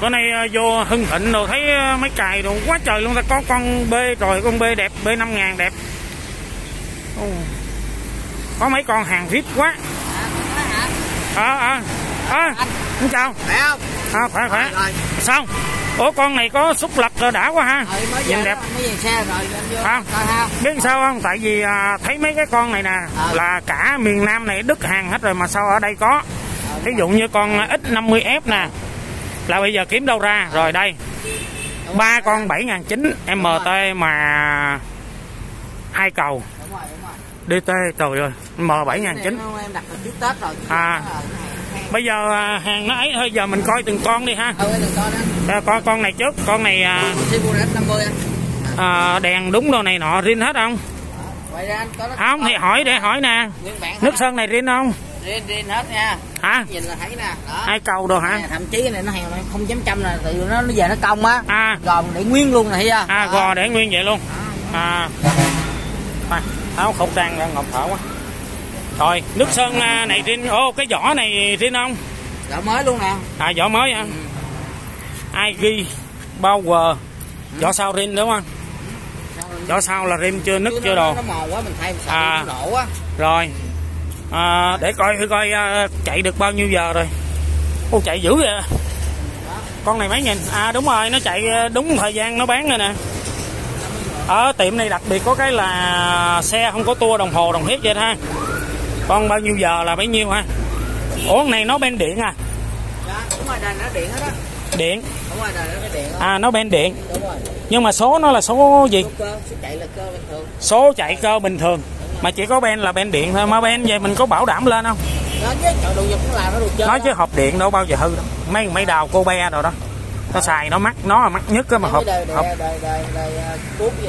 bữa nay à, vô hưng thịnh rồi thấy à, mấy cài đồ quá trời luôn ta. Có con b rồi con b đẹp b năm ngàn đẹp. Ồ. có mấy con hàng vip quá. Ờ ờ ờ xin chào. Phải không? à, khỏe khỏe. Rồi, sao? Ủa con này có xúc lật rồi đã quá ha. Mới nhìn đẹp. đó, mới về xe rồi anh vô. Không. biết sao không? Tại vì à, thấy mấy cái con này nè Ờ. là cả miền nam này đứt hàng hết rồi mà sao ở đây có? Ví dụ như con x 50 f nè là bây giờ kiếm đâu ra? Rồi đây. Ba con bảy ngàn chín mt mà hai cầu. Dt trời ơi m bảy ngàn chín. À. bây giờ à, hàng nó ấy thôi giờ mình coi từng con đi ha. Ừ, coi con này trước con này à, Sibu S50 anh. à, đèn đúng đồ này nọ rin hết không? Không thì hỏi để hỏi nè. Nước sơn này rin không Riêng riêng hết nha. hả Nhìn là thấy nè. Đó. hai cầu đồ hả Thậm chí cái này nó hàng không chấm trăm là tự nó nó về nó cong á. à Gòn để nguyên luôn này chưa? à gò để nguyên vậy luôn à à, áo khẩu trang ra ngọc thở quá rồi nước sơn à, này rin ô cái vỏ này rin không Gạo mới luôn nè. à vỏ mới hả ai ghi power vỏ sau rin đúng không vỏ sau là rim chưa nứt chưa đồ Nó mòn quá mình thay mình sợ À. nó nổ á. rồi à, để coi thử coi à, chạy được bao nhiêu giờ rồi. Ô chạy dữ vậy con này mấy nghìn à đúng rồi nó chạy à, đúng thời gian nó bán rồi nè. Ở tiệm này đặc biệt có cái là xe không có tua đồng hồ đồng thiết vậy ha. Con bao nhiêu giờ là bấy nhiêu ha? Ủa này nó bên điện à? Dạ, đúng rồi, đời nó điện hết á. điện. Đúng rồi, đời nó điện à nó bên điện. Đúng rồi. nhưng mà số nó là số gì? Số chạy là cơ bình thường. số chạy cơ bình thường mà chỉ có ben là ben điện thôi mà ben về mình có bảo đảm lên không? Nó chứ, trời đồ dục cũng làm nó đồ chơi. nói chứ hộp điện đâu bao giờ hư đâu. Mấy mấy đào cô be rồi đó. Nó xài nó mắc nó là mắc nhất á mà hộp hộp gì.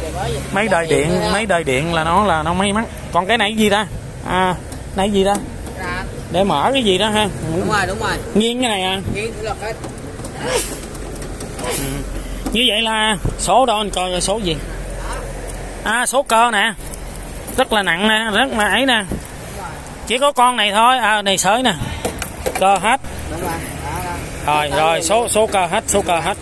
mấy đời điện mấy đời điện là nó là nó mấy mắc. Còn cái này cái gì ta? À này gì ta? Ra. để mở cái gì đó ha. Đúng rồi, đúng rồi. nghiêng cái này à. Nghiêng cái hết. như vậy là số đó anh coi số gì? À số cơ nè rất là nặng nè rất là ấy nè. Chỉ có con này thôi à này sới nè. Cơ hết. Đúng rồi. Rồi số số cơ hết số cơ hết.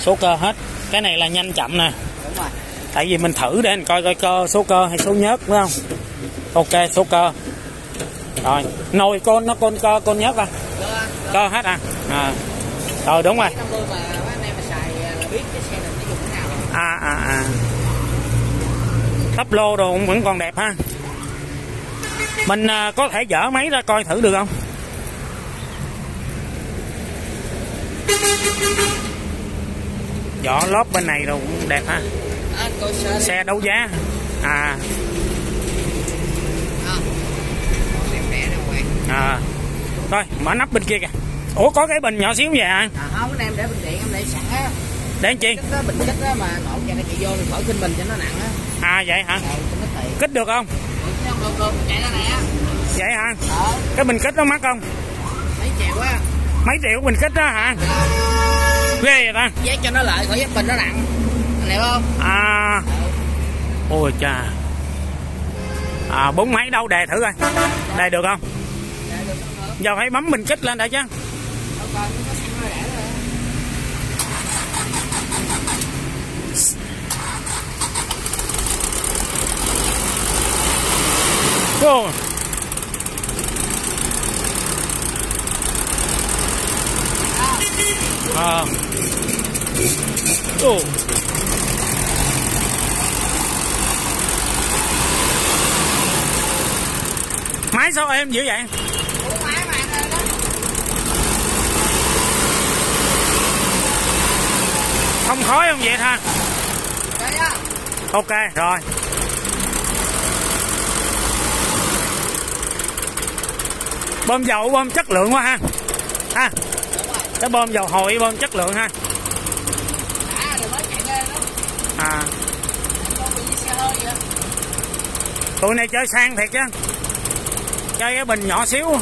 Số cơ hết. Cái này là nhanh chậm nè. Đúng tại vì mình thử để mình coi coi cơ số cơ hay số nhớt phải không? Ok số cơ. Rồi nồi con nó con cơ con nhớt à? Cơ, hết à? À. Rồi đúng rồi. 50 mà mấy anh em mà xài à, là biết cái xe này nó dùng thế nào. à à à tắp lô đồ cũng vẫn còn đẹp ha. Mình à, có thể dở máy ra coi thử được không? Vỏ lốp bên này đồ cũng đẹp ha. À, xe đấu giá. À. À. Quẹt. à. Mở nắp bên kia kìa. Ủa có cái bình nhỏ xíu vậy à? À, không, em để bình điện em để sẵn á. để chi? Bình kích đó mà nổ chạy nó chạy vô thì khỏi kinh bình cho nó nặng á. À vậy hả? Tiện. kích được không? Vậy hả? Cái bình kích nó mắc không? Mấy triệu á. mấy triệu bình kích đó hả? Ghê vậy ta. Vét cho nó lợi, khỏi vét bình nó nặng. Anh hiểu không? à. Ôi chà à bốn máy đâu đề thử coi. Đề được không? Giờ phải bấm bình kích lên đã chứ Đâu coi, nó có sẵn rồi để rồi. Cô. À. Ồ. Máy sao em dữ vậy? Không khói không vậy ha? Ok rồi. Bơm dầu bơm chất lượng quá ha. Ha. Cái bơm dầu hồi bơm chất lượng ha. À, tụi này chơi sang thiệt chứ. Chơi cái bình nhỏ xíu.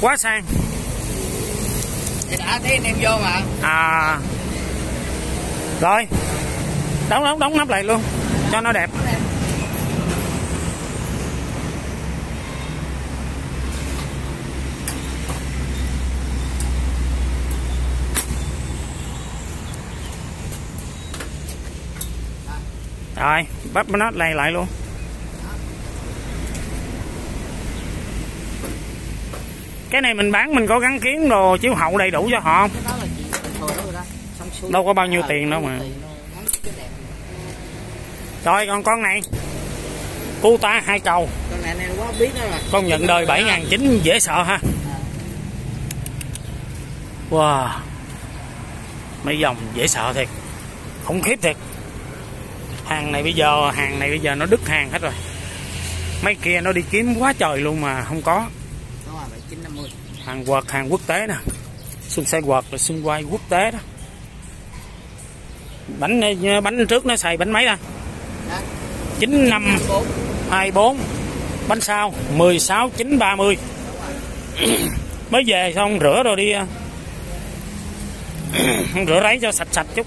Quá sang. Thì đã thấy anh em vô mà. À. Rồi. Đóng đóng đóng nắp lại luôn cho nó đẹp. Rồi bắt nó lay lại luôn. Cái này mình bán mình có gắn kiến đồ chiếu hậu đầy đủ cho họ không? Đâu có bao nhiêu tiền đâu mà. rồi còn con này. Cu ta hai cầu. Con này này nhận đời bảy ngàn chín dễ sợ ha. Wow. Mấy dòng dễ sợ thiệt. Khủng khiếp thiệt hàng này bây giờ hàng này bây giờ nó đứt hàng hết rồi. Mấy kia nó đi kiếm quá trời luôn mà không có. Chín mươi. Hàng quật hàng quốc tế nè. Xuân xe quật là xuân quay quốc tế đó. Bánh bánh trước nó xài bánh mấy ta? Đó chín năm bốn. 24 bánh sau 16 9 30 mới về xong rửa rồi đi. Rửa ráy cho sạch sạch chút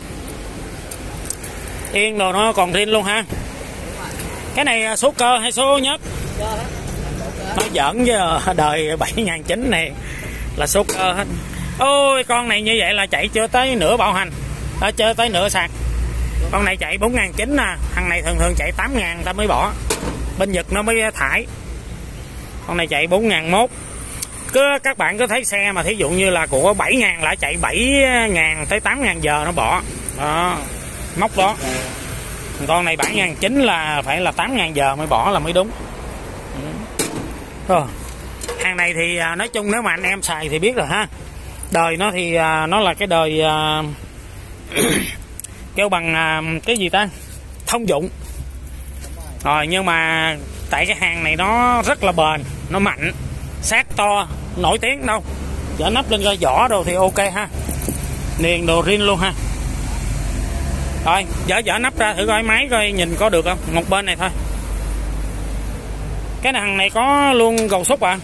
yên đồ nó còn riêng luôn ha. Cái này số cơ hay số nhất nó giỡn với đời 7.900 này là số cơ hết. Ôi con này như vậy là chạy chưa tới nửa bảo hành. À, chưa tới nửa sạc. Con này chạy 4.900 nè thằng này thường thường chạy 8.000 ta mới bỏ. Bên Nhật nó mới thải. Con này chạy 4.001 cứ các bạn có thấy xe mà thí dụ như là của 7.000 lại chạy 7.000 tới 8.000 giờ nó bỏ. Đó móc đó. Con này 7.900 là phải là 8.000 giờ mới bỏ là mới đúng. Ờ. hàng này thì à, nói chung nếu mà anh em xài thì biết rồi ha. Đời nó thì à, nó là cái đời à, kêu bằng cái gì ta? Thông dụng. Rồi nhưng mà tại cái hàng này nó rất là bền nó mạnh sát to nổi tiếng đâu. Chở nắp lên coi vỏ đồ thì ok ha. Niền đồ riêng luôn ha rồi dở dở nắp ra thử coi máy coi nhìn có được không? Một bên này thôi. Cái thằng này có luôn cầu xúc à?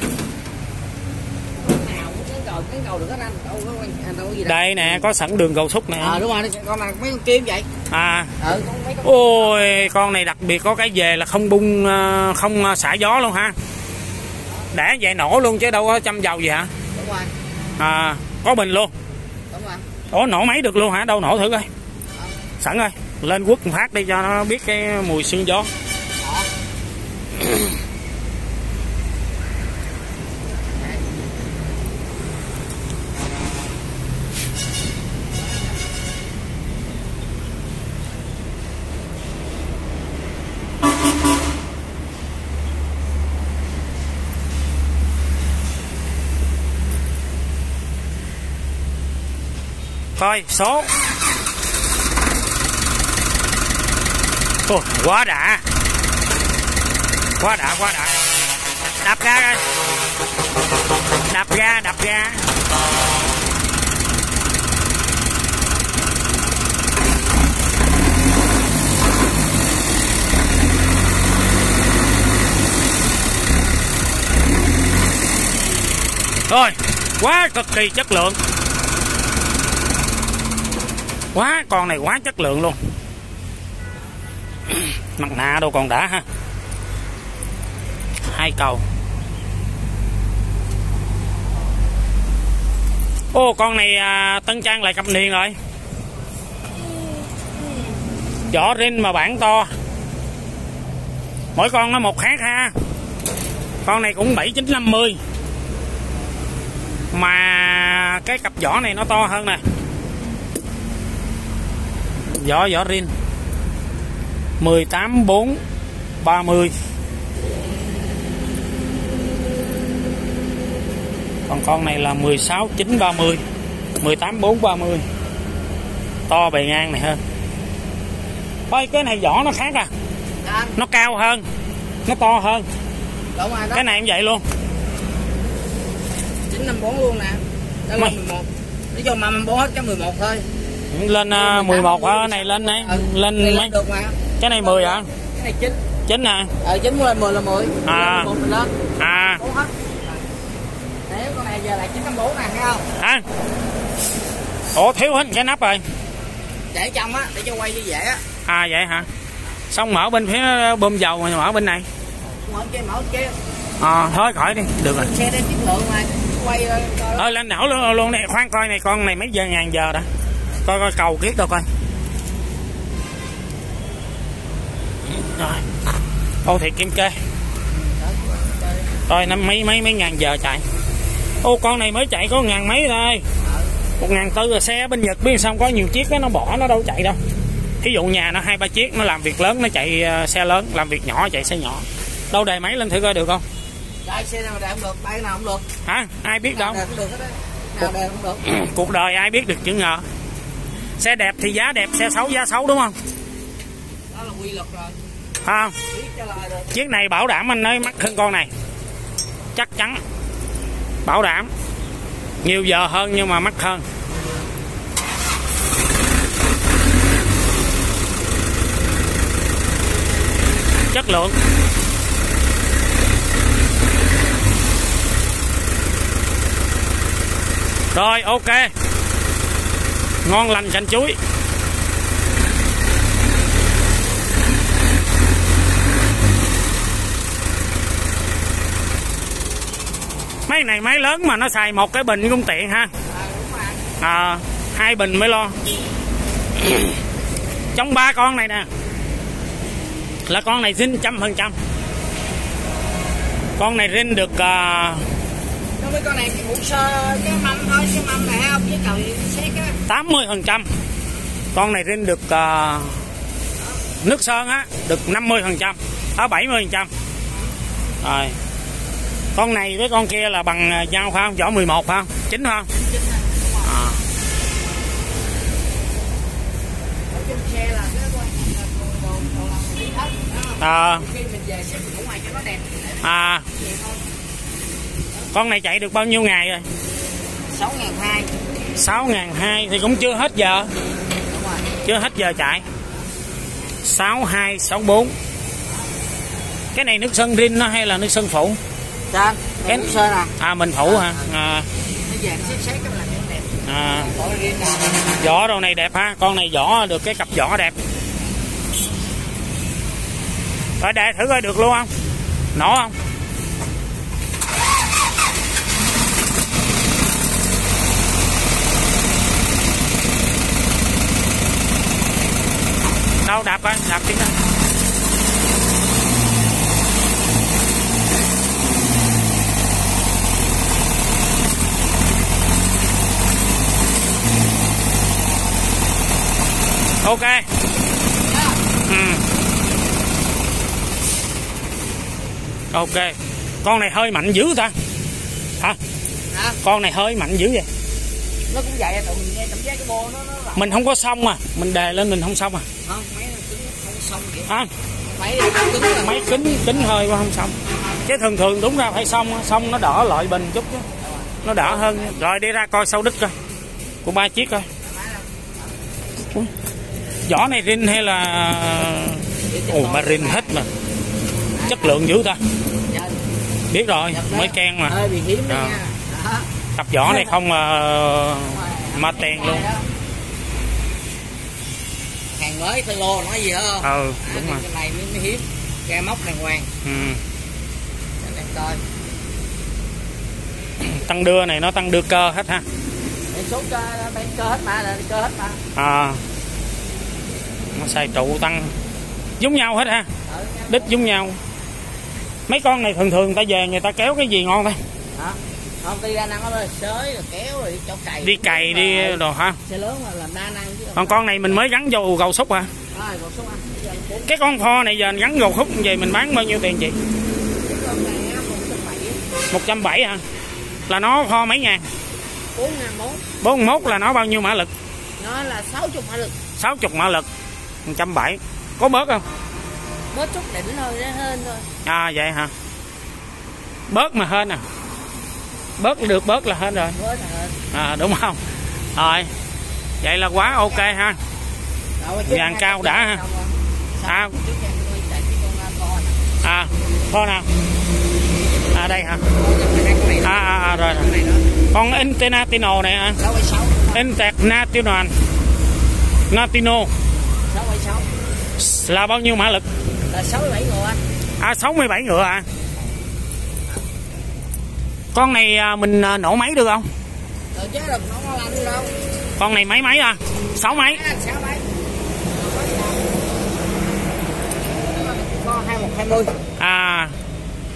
Đây nè có sẵn đường cầu xúc nè. Ờ đúng rồi con này mấy con kim vậy? À. Con mấy con ôi con này đặc biệt có cái về là không bung ờ, không ờ, xả gió luôn ha. Để vậy nổ luôn chứ đâu có châm dầu gì hả? Đúng rồi. À có bình luôn. Đúng rồi. Ủa nổ máy được luôn hả? Đâu nổ thử coi sẵn rồi lên quất một phát đi cho nó biết cái mùi xương gió. Coi số. Ôi, quá đã. Quá đã quá đã. Đạp ga coi đạp ga đạp ga. Rồi quá cực kỳ chất lượng. Quá con này quá chất lượng luôn mặt nạ đâu còn đã ha. Hai cầu. Ô con này à, tân trang lại cặp niền rồi. Vỏ rin mà bản to. Mỗi con nó một khác ha. Con này cũng bảy chín năm mươi. Mà cái cặp vỏ này nó to hơn nè. Vỏ vỏ rin 18 4 30 còn con này là 16 9 30 18 4 30 to bề ngang này hơn. Ôi cái này vỏ nó khác à? Anh nó cao hơn nó to hơn. Đúng rồi đó. Cái này cũng vậy luôn. chín năm bốn luôn nè. Đó là Mày. 11 nói chung mà 14 hết cái 11 thôi. Lên uh, 11 ở này lên đấy Ừ, lên này mấy được mà cái này 10 hả? Cái này chín. Chín nè ờ chín lên 10 là 10 À. 11 mình lên à. Hết. Nếu con này giờ là 954 nè thấy không? Hả ủa thiếu hết cái nắp rồi. Để trong á để cho quay cho dễ á. À vậy hả? Xong mở bên phía bơm dầu mà mở bên này. Mở kia mở kia. À, thôi khỏi đi. Được rồi. Xe đây chất lượng mà quay ờ, coi thôi lên nổ luôn, luôn này khoan coi này con này mấy giờ ngàn giờ đã coi coi cầu kiết đâu coi rồi. Ô thì kim kê. Rồi năm mấy mấy mấy ngàn giờ chạy. Ô con này mới chạy có ngàn mấy thôi. Một ngàn tư là xe bên nhật biết sao có nhiều chiếc đó, nó bỏ nó đâu chạy đâu. Thí dụ nhà nó hai ba chiếc nó làm việc lớn nó chạy ờ, xe lớn làm việc nhỏ chạy xe nhỏ. Đâu đề máy lên thử coi được không? Đây xe nào đẹp không được, đây nào không được. hả? Ai biết đâu. Nào không được. Nào không được. cuộc đời ai biết được chữ ngờ. Xe đẹp thì giá đẹp xe xấu giá xấu đúng không? Đó là quy luật rồi không. Chiếc này bảo đảm anh ơi mắc hơn con này. Chắc chắn. Bảo đảm. Nhiều giờ hơn nhưng mà mắc hơn chất lượng. Rồi, ok. Ngon lành chanh chuối. Máy này máy lớn mà nó xài một cái bình cũng tiện ha. À, à, hai bình mới lo. Trong ba con này nè. Là con này xin trăm phần trăm. Con này rin được à, Đối với con này chỉ cũng sơ cái mâm thôi, cái mâm này không, với xét á. tám mươi phần trăm. Con này rin được à, nước sơn á được 50 phần trăm. Ở 70 phần trăm. Rồi con này với con kia là bằng à, nhau phải không? Vỏ 11 phải không? Chính phải không? À, à, à. Con này chạy được bao nhiêu ngày rồi? 6.200. sáu ngàn hai thì cũng chưa hết giờ. Chưa hết giờ chạy. Sáu hai sáu bốn. Cái này nước sơn rin nó hay là nước sơn phụ Trên, Cái- cái sơn à. mình phụ hả? À, à, nào. vỏ đồ này đẹp ha? Con này vỏ được cái cặp vỏ đẹp. Rồi để thử coi được luôn không? Nổ không? Đâu đạp coi đạp tiếng đó ok. Ừ. ok. Con này hơi mạnh dữ ta. Hả? Hả? con này hơi mạnh dữ vậy. Nó cũng vậy, tụi mình nghe cảm giác cái bô nó nó rộng. mình không có xong à. Mình đề lên mình không xong à. Không, nó cứng không xong kìa. à, cứng là máy kính kính hơi quá không xong. Chứ thường thường đúng ra phải xong xong nó đỡ lợi bình chút chứ. Nó đỡ hơn. Rồi. Đi ra coi sau đít coi. Của ba chiếc coi vỏ này rin hay là ồ mà rin hết mà chất lượng dữ ta biết rồi mới can mà À. cặp vỏ này không mà mà tiền luôn Hàng mới từ lô nói gì không? ừ đúng rồi Cái này mới, mới hiếm. Ke móc đàng hoàng. ừ. Để em coi. tăng đưa này nó tăng đưa cơ hết ha số cơ, cơ hết mà, là cơ hết mà. à xài trụ tăng giống nhau hết ha. Đít giống nhau. Mấy con này thường thường người ta về người ta kéo cái gì ngon ta? Hả? Không đi ra năng rồi sới rồi kéo rồi cho cày. đi cày đi đồ hả? Xe lớn mà làm đa năng chứ. còn con này mình mới gắn vô gầu xúc à giờ bốn cái con kho này giờ gắn gầu khúc về mình bán bao nhiêu tiền chị? Một trăm bảy. Hả? Là nó kho mấy ngàn? bốn ngàn bốn. bốn mốt là nó bao nhiêu mã lực? Nó là sáu chục mã lực. sáu chục mã lực một trăm bảy. Có bớt không? Bớt chút đỉnh thôi, nó hơn thôi. à vậy hả? Bớt mà hơn à? Bớt được bớt là hết rồi. Bớt là hơn. à, đúng không? Rồi. Vậy là quá ok ha. Vàng cao đã ha. à, to này. à con nào? À đây hả? À, à, à rồi, con rồi. International này hả? International natino. Là bao nhiêu mã lực? Là sáu mươi bảy người anh. à 67 ngựa à? Con này à, mình à, nổ máy được không? Rồi chứ được có làm gì đâu. con này mấy máy à? Sáu máy. Cái anh sáu bảy. có hai một hai mươi. À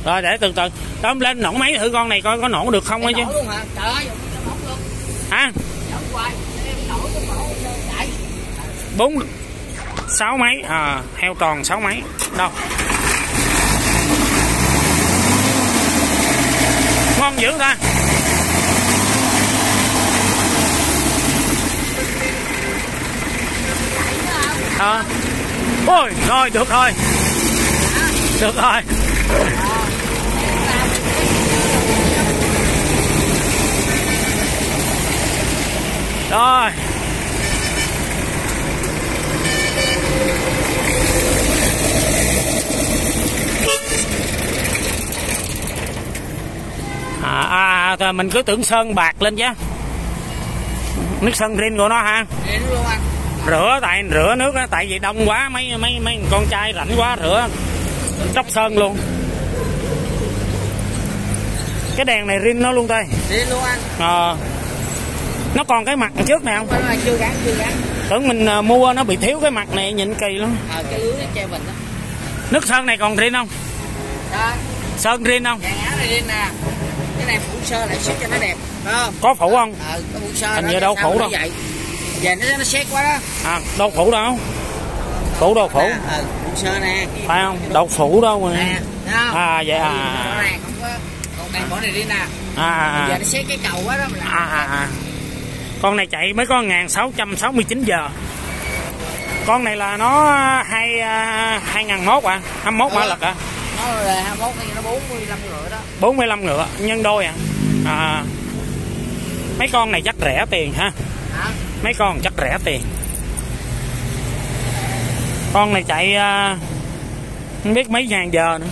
rồi để từ từ. Tóm lên nổ máy thử con này coi có nổ được không á chứ. nổ luôn hả? Trời ơi nổ luôn. Hả? Nổ hoài nổ nổ chạy. Bốn sáu máy à heo tròn sáu máy đâu? Ngon dữ ta. À. ôi, rồi, được rồi. Được rồi. Rồi. À, à, à mình cứ tưởng sơn bạc lên chứ nước sơn rin của nó ha. Anh rửa tại rửa nước á tại vì đông quá mấy mấy mấy con trai rảnh quá rửa. Tróc sơn luôn. Cái đèn này rin nó luôn đây Điện luôn anh. Ờ. Nó còn cái mặt trước này không? Là chưa gắn chưa gắn tưởng mình à, mua nó bị thiếu cái mặt này nhìn kỳ lắm Ờ cái lưới nó che mình đó nước sơn này còn rin không? Đó sơn rin không? Áo này đi nè Cái này phủ sơ lại xếp cho nó đẹp Phải không? Có phủ không? Ờ cái phủ sơ Hình như đâu phủ đâu. vậy? Về nó nó xét quá đó. À đâu phủ đâu? Phủ đâu phủ Ờ phủ sơ nè. Phải không? Đâu phủ đâu mà. Nè À, vậy à. Rõ ràng không có Còn đèn bỏ này đi nè. À à Giờ à, nó xét cái cầu quá đó mà à, à, à. con này chạy mới có 1669 giờ. Con này là nó hai à, 2001 à? 21 mã lực à Nó là 21 hay nó 45 rưỡi đó. 45 ngựa nhân đôi à. à mấy con này chắc rẻ tiền ha. Mấy con chắc rẻ tiền. Con này chạy à, không biết mấy ngàn giờ nữa.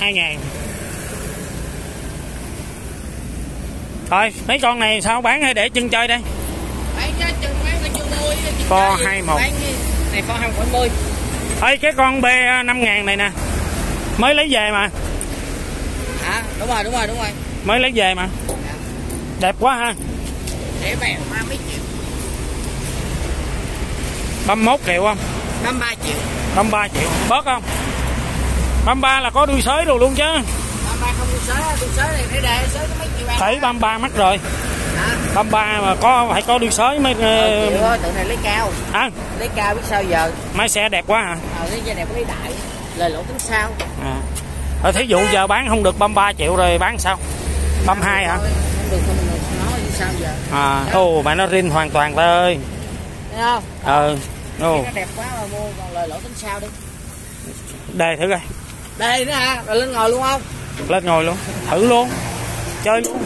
Hai ngàn. Thôi mấy con này sao bán hay để chân chơi đây? Bán cho chừng 21. Bán cái- Này kho 20 thôi cái con b 5 ngàn này nè mới lấy về mà. Hả? Đúng rồi đúng rồi đúng rồi. Mới lấy về mà. Đẹp quá ha. Để ba mấy triệu. 31 triệu không? 53 triệu. 33 triệu. Bớt không? 33 là có đuôi sới rồi luôn chứ. 33 không được sới được sới này phải để sới mấy triệu ăn. Thấy 33 mắc rồi. Hả? 33 mà có phải có đuôi sới mới chịu thôi tự này lấy cao. À, lấy cao biết sao giờ? Máy xe đẹp quá hả? Ờ lấy này có lấy đại lời lỗ tính sao? À. Rồi thí dụ giờ bán không được 33 triệu rồi bán sao? 32 hả? không được không được. Nói sao giờ? À. Ồ mà nó rin hoàn toàn ta ơi. Thấy không? Ờ. Ồ nó đẹp quá mà mua còn lời lỗ tính sao đi? Đề thử coi. Đây nữa hả? Rồi lên ngồi luôn không? Lên ngồi luôn. Thử luôn. Chơi luôn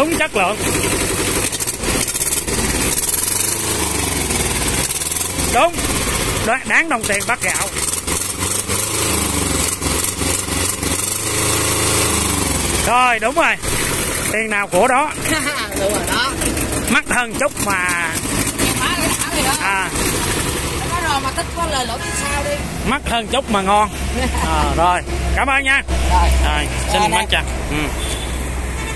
đúng chất lượng. Đúng. Đáng đồng tiền bắt gạo. Rồi đúng rồi. Tiền nào của đó? Đúng rồi đó. Mắc hơn chút mà. À. Nói rồi mà thích có lời lỗ tính sao đi? Mắc hơn chút mà ngon. À, rồi. Cảm ơn nha. Rồi. Rồi xin nè. chào. Ừ.